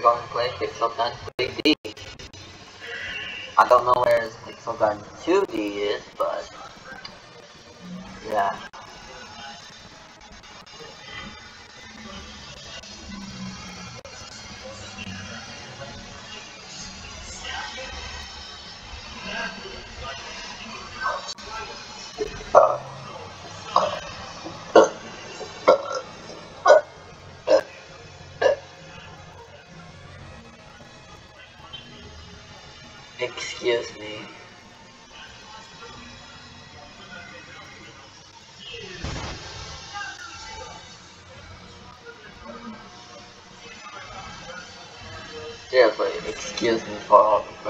going to play Pixel Gun 3D. I don't know where Pixel Gun 2D is, but yeah. Excuse me. Seriously, excuse me for all the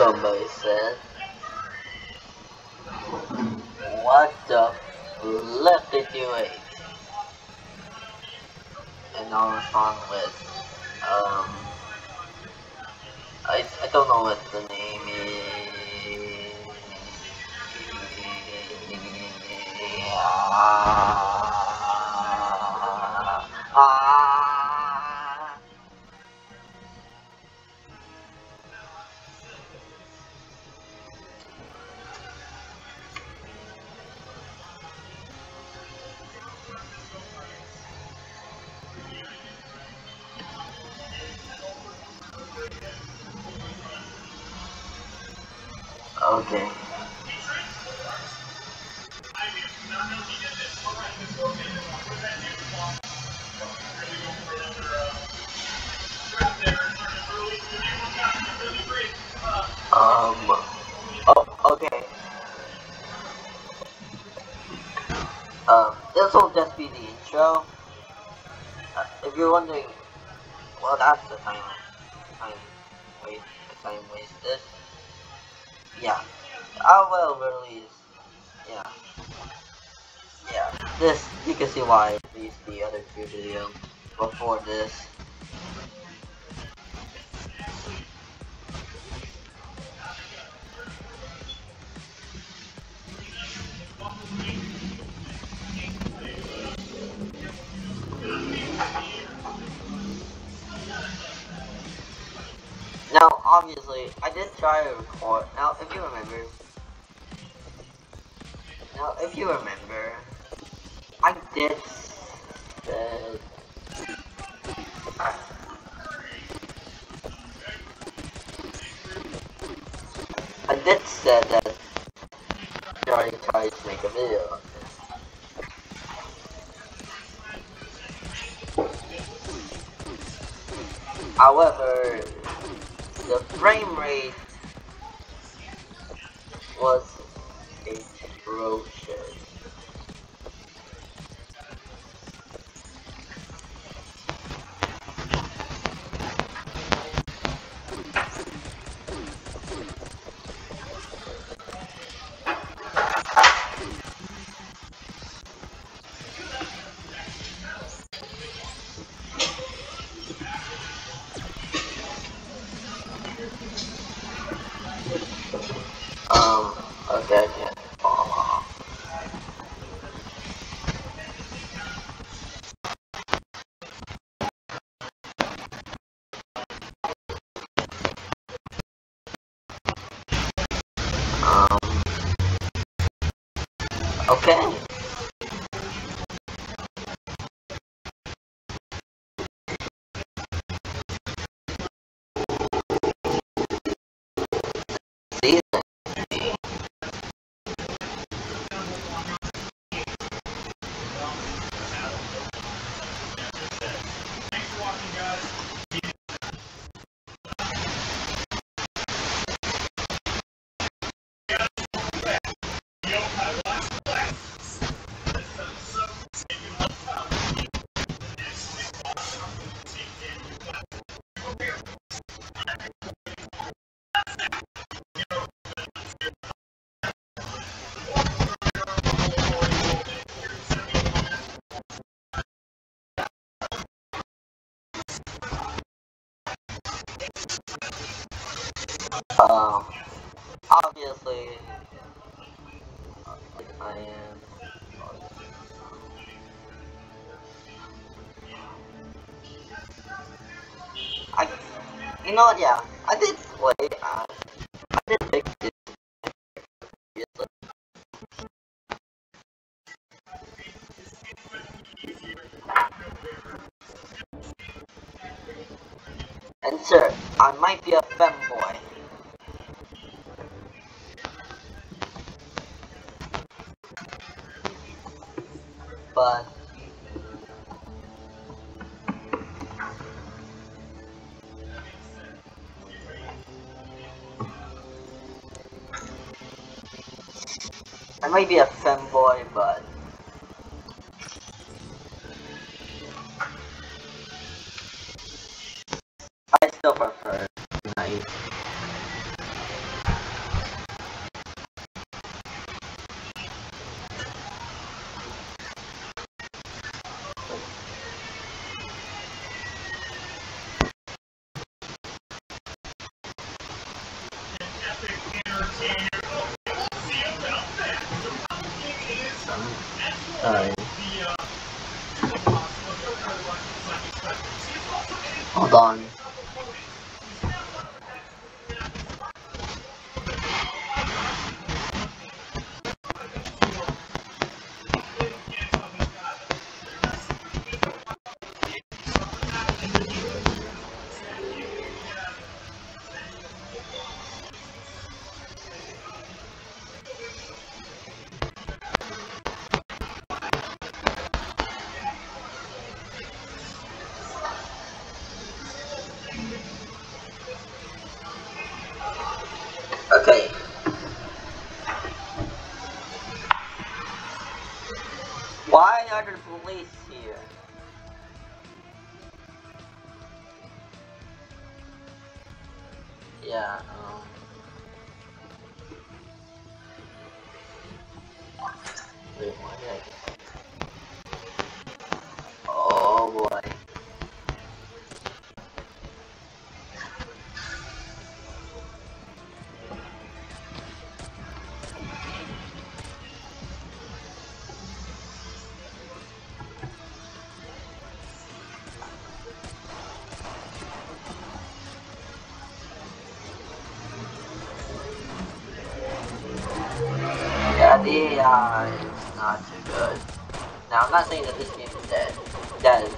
Somebody said, What the flip did you eat? And I'll respond with, um, I, I don't know what the name is. Ah, Okay. Um. Oh, okay. Um, this will just be the intro. Uh, if you're wondering, well, that's the time, time, wait, the time wasted. Yeah, oh, I will release. Yeah, yeah. This you can see why I released the other two videos before this. Obviously, I did try to record. Now, if you remember, now if you remember, I did I did said that already tried to make a video on this. However, the frame rate was Um, obviously, I am. I, you know what? Yeah, I did play. Uh, I did pick this. And sir, I might be a femboy. I might be a femboy, but Sorry. Is not too good. Now, I'm not saying that this game is dead. That is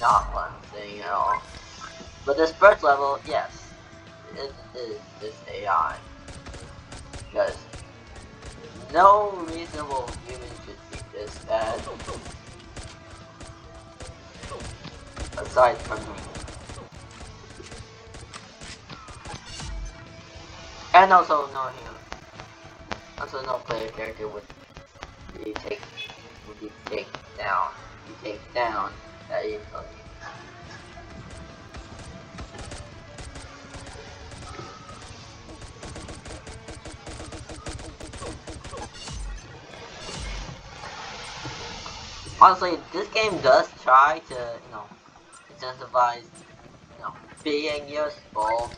not what I'm saying at all. But this first level, yes, it is this AI. Because no reasonable human should be this bad. Aside from me. And also no human. Also no player character would be take would be take down. You take down that intelligence. Honestly, this game does try to, you know, incentivize, you know, being useful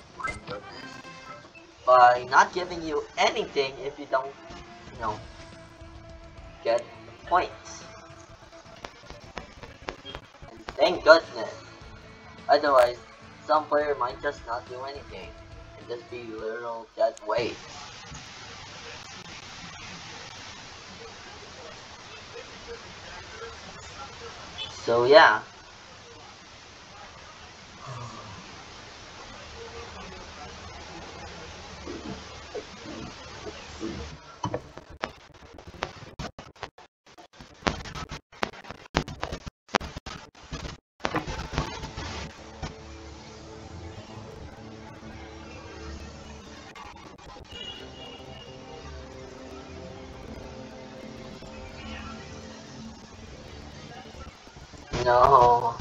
by not giving you anything if you don't, you know, get points. And thank goodness. Otherwise, some player might just not do anything and just be literal dead weight. So yeah. No.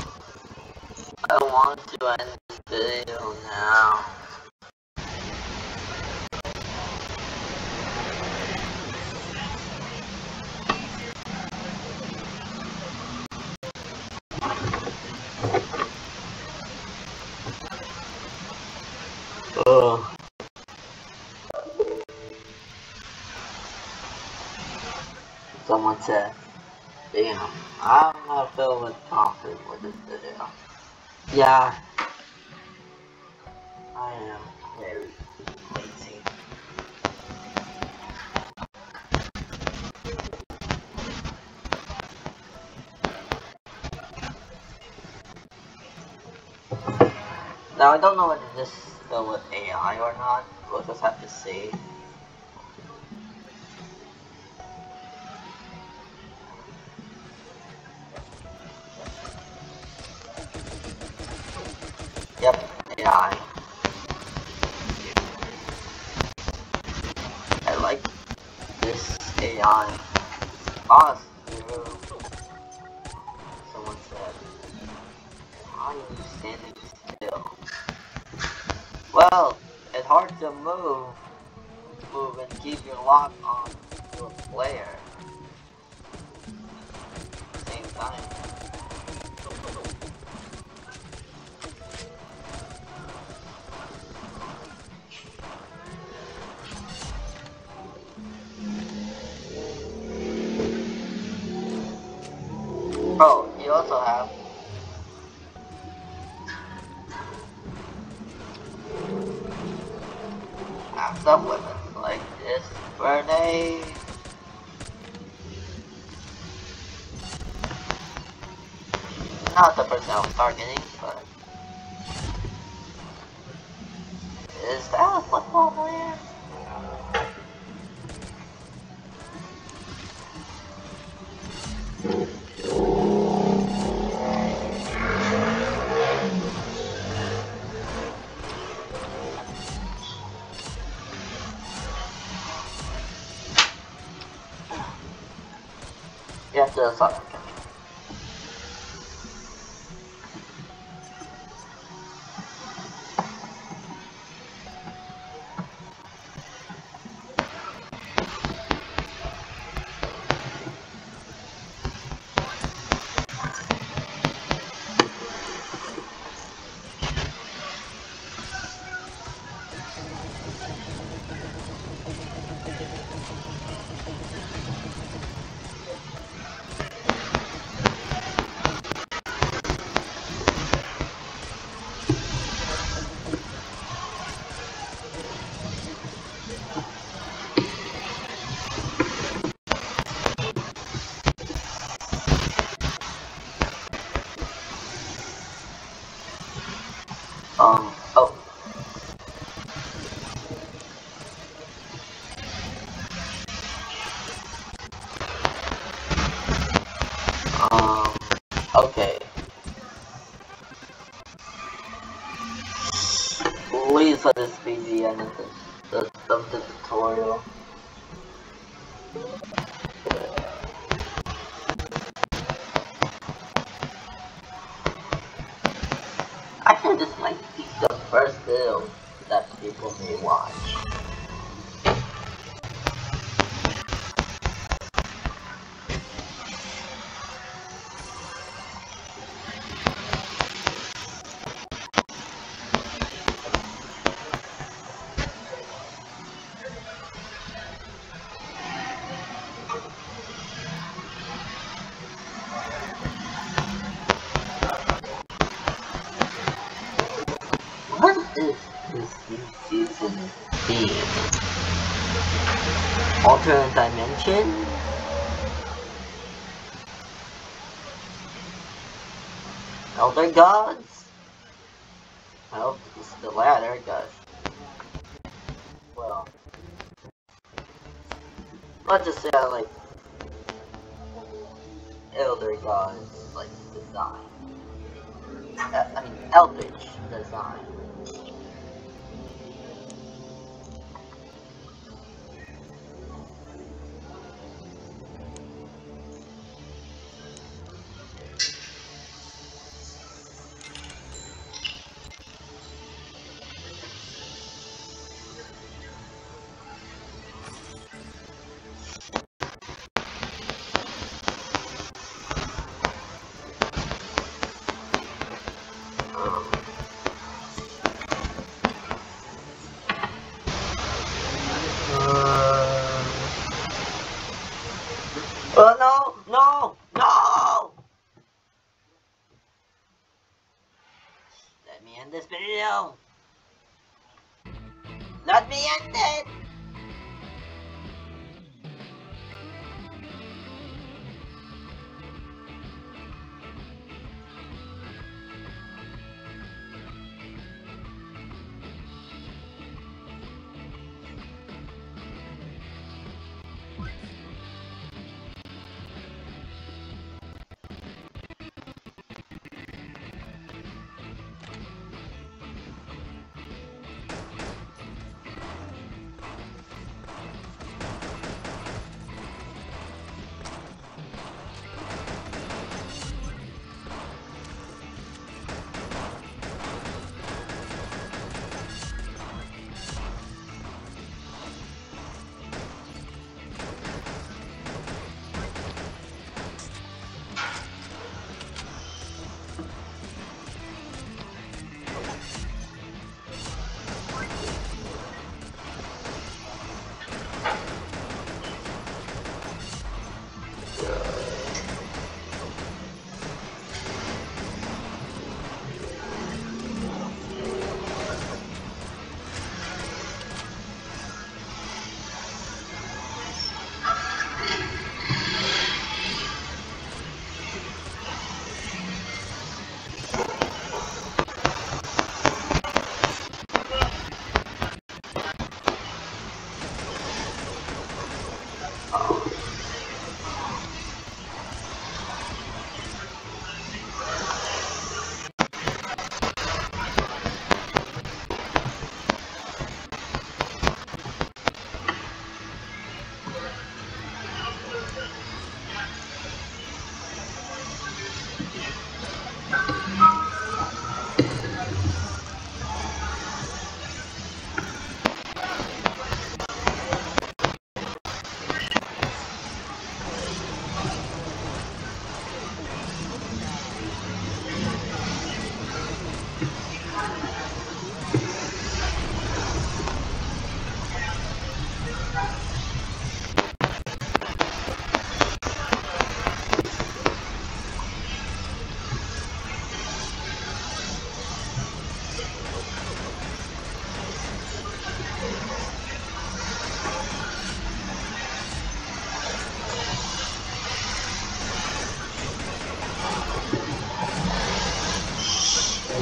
I want to end this video now. Oh. Someone said, damn, I'm not filled with yeah, I am very lazy. Now I don't know whether this is filled with AI or not. We'll just have to see. Standing still? Well, it's hard to move, move and keep your lock on your player. Same time. Oh, you also have some weapons like this grenade. Not the person I was targeting, but is that a football player? Um, dimension? Elder gods? I hope it's the latter, guys. Well, let's just say I like Elder gods, like design. I mean, Eldritch design.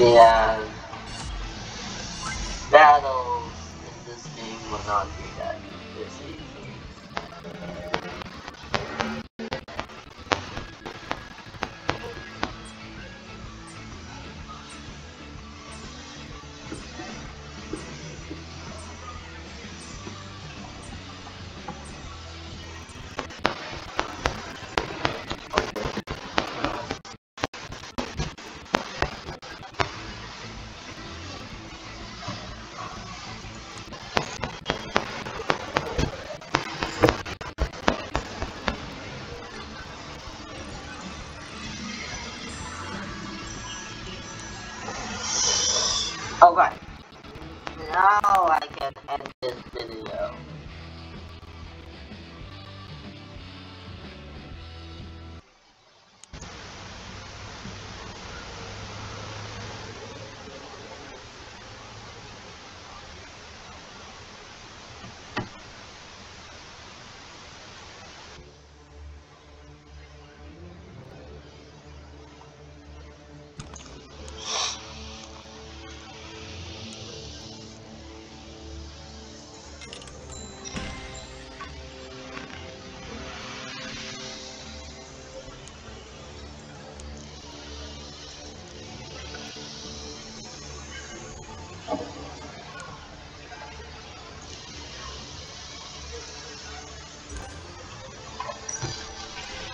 Yeah.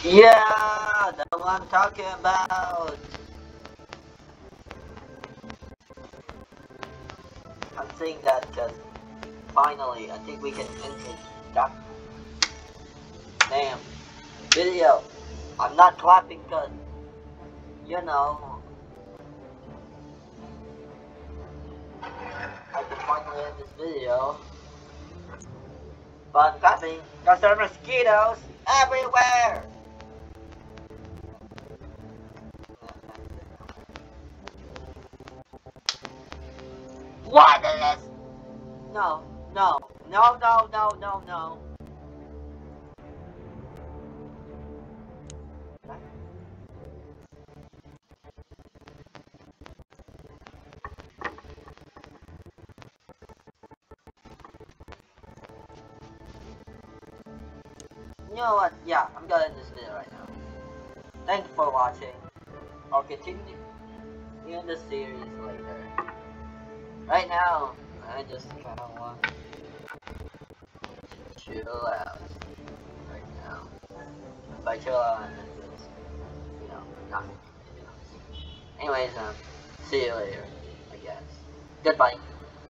Yeah, that's what I'm talking about. I'm saying that because finally, I think we can enter that damn video. I'm not clapping because, you know, I can finally end this video. But I'm clapping because there are mosquitoes everywhere. This? No, no, no, no, no, no, no. You know what? Yeah, I'm gonna end this video right now. Thank you for watching. I'll continue in the series later. Right now, I just kind of want to chill out right now. By chill out, I mean just, you know, not videos. Anyways, um, see you later, I guess. Goodbye.